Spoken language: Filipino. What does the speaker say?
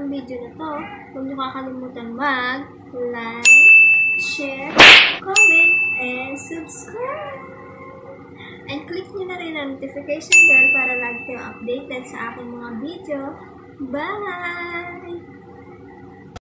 ng video na to, huwag niyo kakalimutan mag-like, share, comment, and subscribe! And click niyo na rin ang notification bell para lagi kayong updated sa aking mga video. Bye!